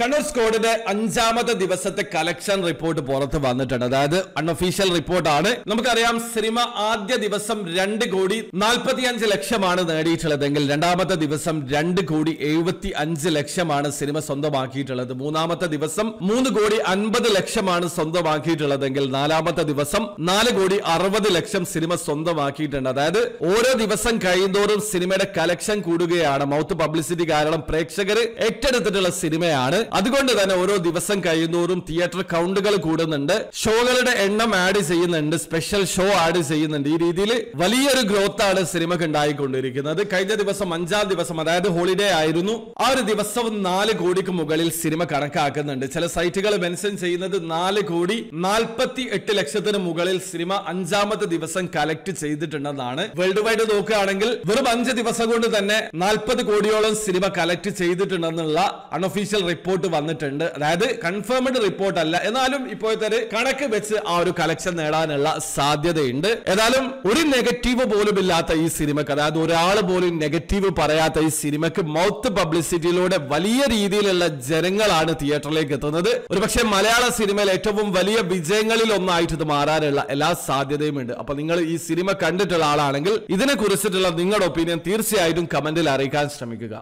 കണ്ണൂർ സ്കോഡിന്റെ അഞ്ചാമത്തെ ദിവസത്തെ collection report പുറത്ത് വന്നിട്ടുണ്ട്. അതായത് അൺഒഫീഷ്യൽ റിപ്പോർട്ടാണ് നമുക്കറിയാം സിനിമ ആദ്യ ദിവസം രണ്ട് കോടി നാൽപ്പത്തിയഞ്ച് ലക്ഷമാണ് നേടിയിട്ടുള്ളതെങ്കിൽ രണ്ടാമത്തെ ദിവസം രണ്ട് കോടി എഴുപത്തി അഞ്ച് ലക്ഷമാണ് സിനിമ സ്വന്തമാക്കിയിട്ടുള്ളത്. മൂന്നാമത്തെ ദിവസം മൂന്ന് കോടി അൻപത് ലക്ഷമാണ് സ്വന്തമാക്കിയിട്ടുള്ളതെങ്കിൽ നാലാമത്തെ ദിവസം നാല് കോടി അറുപത് ലക്ഷം സിനിമ സ്വന്തമാക്കിയിട്ടുണ്ട്. അതായത് ഓരോ ദിവസം കഴിയുന്തോറും സിനിമയുടെ കലക്ഷൻ കൂടുകയാണ്. മൗത്ത് പബ്ലിസിറ്റി കാരണം പ്രേക്ഷകർ ഏറ്റെടുത്തിട്ടുള്ള സിനിമയാണ് അതുകൊണ്ട് തന്നെ ഓരോ ദിവസം കഴിയുന്നോറും തിയേറ്റർ കൗണ്ടുകൾ കൂടുന്നുണ്ട്. ഷോകളുടെ എണ്ണം ആഡ് ചെയ്യുന്നുണ്ട്. സ്പെഷ്യൽ ഷോ ആഡ് ചെയ്യുന്നുണ്ട്. ഈ രീതിയിൽ വലിയൊരു ഗ്രോത്ത് ആണ് സിനിമക്ക് ഉണ്ടായിക്കൊണ്ടിരിക്കുന്നത്. കഴിഞ്ഞ ദിവസം അഞ്ചാം ദിവസം അതായത് ഹോളിഡേ ആയിരുന്നു. ആ ഒരു ദിവസവും നാല് കോടിക്ക് മുകളിൽ സിനിമ കണക്കാക്കുന്നുണ്ട്. ചില സൈറ്റുകൾ മെൻഷൻ ചെയ്യുന്നത് നാല് കോടി നാൽപ്പത്തി എട്ട് ലക്ഷത്തിന് മുകളിൽ സിനിമ അഞ്ചാമത്തെ ദിവസം കലക്ട് ചെയ്തിട്ടുണ്ടെന്നാണ്. വേൾഡ് വൈഡ് നോക്കുകയാണെങ്കിൽ വെറും അഞ്ച് ദിവസം കൊണ്ട് തന്നെ നാൽപ്പത് കോടിയോളം സിനിമ കലക്ട് ചെയ്തിട്ടുണ്ടെന്നുള്ള അൺഒഫീഷ്യൽ റിപ്പോർട്ട് വന്നിട്ടുണ്ട്. അതായത് കൺഫേംഡ് റിപ്പോർട്ട് അല്ല. എന്നാലും ഇപ്പോഴത്തെ ഒരു കണക്ക് വെച്ച് ആ ഒരു കളക്ഷൻ നേടാനുള്ള സാധ്യതയുണ്ട്. ഏതായാലും ഒരു നെഗറ്റീവ് പോലും ഇല്ലാത്ത ഈ സിനിമക്ക് അതായത് ഒരാൾ പോലും നെഗറ്റീവ് പറയാത്ത ഈ സിനിമക്ക് മൗത്ത് പബ്ലിസിറ്റിയിലൂടെ വലിയ രീതിയിലുള്ള ജനങ്ങളാണ് തിയേറ്ററിലേക്ക് എത്തുന്നത്. ഒരുപക്ഷെ മലയാള സിനിമയിൽ ഏറ്റവും വലിയ വിജയങ്ങളിൽ ഒന്നായിട്ട് ഇത് മാറാനുള്ള എല്ലാ സാധ്യതയും ഉണ്ട്. അപ്പൊ നിങ്ങൾ ഈ സിനിമ കണ്ടിട്ടുള്ള ആളാണെങ്കിൽ ഇതിനെ കുറിച്ചിട്ടുള്ള നിങ്ങളുടെ ഒപ്പീനിയൻ തീർച്ചയായിട്ടും കമന്റിൽ അറിയിക്കാൻ ശ്രമിക്കുക.